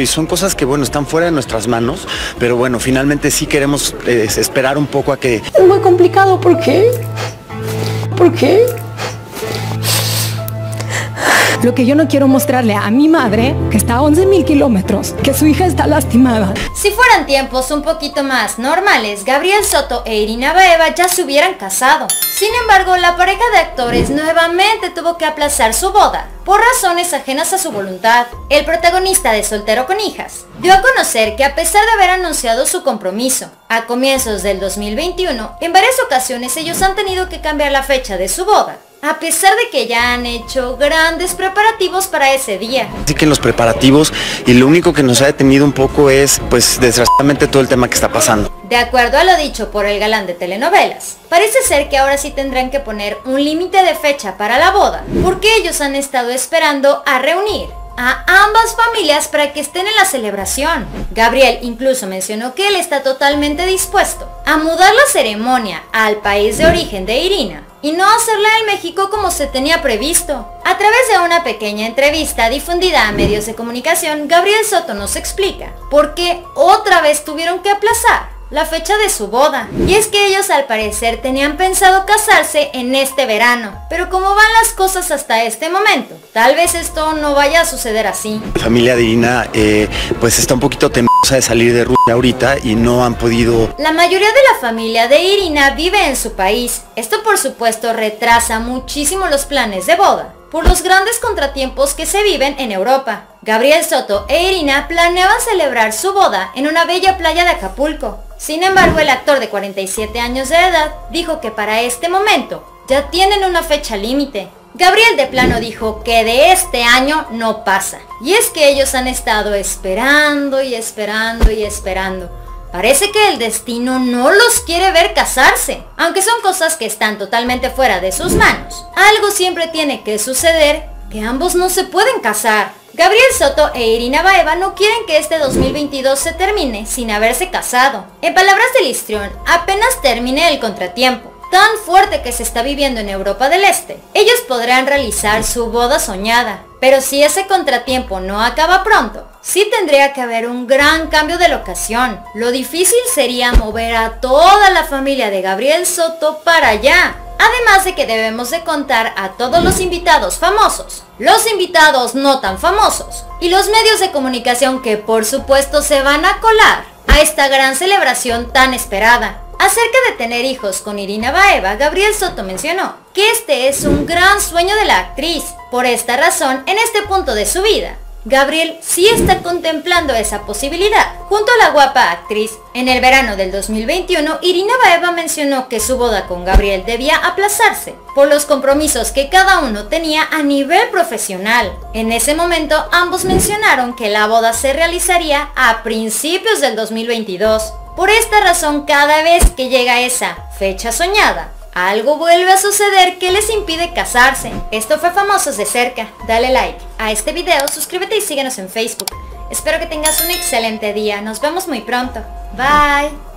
y son cosas que bueno, están fuera de nuestras manos, pero bueno, finalmente sí queremos eh, esperar un poco a que... Es muy complicado. ¿Por qué? Lo que yo no quiero mostrarle a mi madre, que está a 11 mil kilómetros, que su hija está lastimada. Si fueran tiempos un poquito más normales, Gabriel Soto e Irina Baeva ya se hubieran casado. Sin embargo, la pareja de actores nuevamente tuvo que aplazar su boda, por razones ajenas a su voluntad. El protagonista de Soltero con Hijas dio a conocer que a pesar de haber anunciado su compromiso a comienzos del 2021, en varias ocasiones ellos han tenido que cambiar la fecha de su boda a pesar de que ya han hecho grandes preparativos para ese día. Así que en los preparativos y lo único que nos ha detenido un poco es pues desgraciadamente todo el tema que está pasando. De acuerdo a lo dicho por el galán de telenovelas, parece ser que ahora sí tendrán que poner un límite de fecha para la boda, porque ellos han estado esperando a reunir a ambas familias para que estén en la celebración. Gabriel incluso mencionó que él está totalmente dispuesto a mudar la ceremonia al país de origen de Irina y no hacerla en México como se tenía previsto. A través de una pequeña entrevista difundida a medios de comunicación, Gabriel Soto nos explica por qué otra vez tuvieron que aplazar la fecha de su boda. Y es que ellos al parecer tenían pensado casarse en este verano. Pero como van las cosas hasta este momento, tal vez esto no vaya a suceder así. La familia de Irina eh, pues está un poquito temerosa de salir de Rusia ahorita y no han podido... La mayoría de la familia de Irina vive en su país. Esto por supuesto retrasa muchísimo los planes de boda por los grandes contratiempos que se viven en Europa. Gabriel Soto e Irina planeaban celebrar su boda en una bella playa de Acapulco. Sin embargo, el actor de 47 años de edad dijo que para este momento ya tienen una fecha límite. Gabriel de plano dijo que de este año no pasa. Y es que ellos han estado esperando y esperando y esperando Parece que el destino no los quiere ver casarse, aunque son cosas que están totalmente fuera de sus manos. Algo siempre tiene que suceder que ambos no se pueden casar. Gabriel Soto e Irina Baeva no quieren que este 2022 se termine sin haberse casado. En palabras de Listrión, apenas termine el contratiempo tan fuerte que se está viviendo en Europa del Este, ellos podrán realizar su boda soñada. Pero si ese contratiempo no acaba pronto, sí tendría que haber un gran cambio de locación. Lo difícil sería mover a toda la familia de Gabriel Soto para allá. Además de que debemos de contar a todos los invitados famosos, los invitados no tan famosos y los medios de comunicación que por supuesto se van a colar a esta gran celebración tan esperada. Acerca de tener hijos con Irina Baeva, Gabriel Soto mencionó que este es un gran sueño de la actriz. Por esta razón, en este punto de su vida, Gabriel sí está contemplando esa posibilidad. Junto a la guapa actriz, en el verano del 2021, Irina Baeva mencionó que su boda con Gabriel debía aplazarse por los compromisos que cada uno tenía a nivel profesional. En ese momento, ambos mencionaron que la boda se realizaría a principios del 2022. Por esta razón, cada vez que llega esa fecha soñada, algo vuelve a suceder que les impide casarse. Esto fue Famosos de Cerca. Dale like a este video, suscríbete y síguenos en Facebook. Espero que tengas un excelente día. Nos vemos muy pronto. Bye.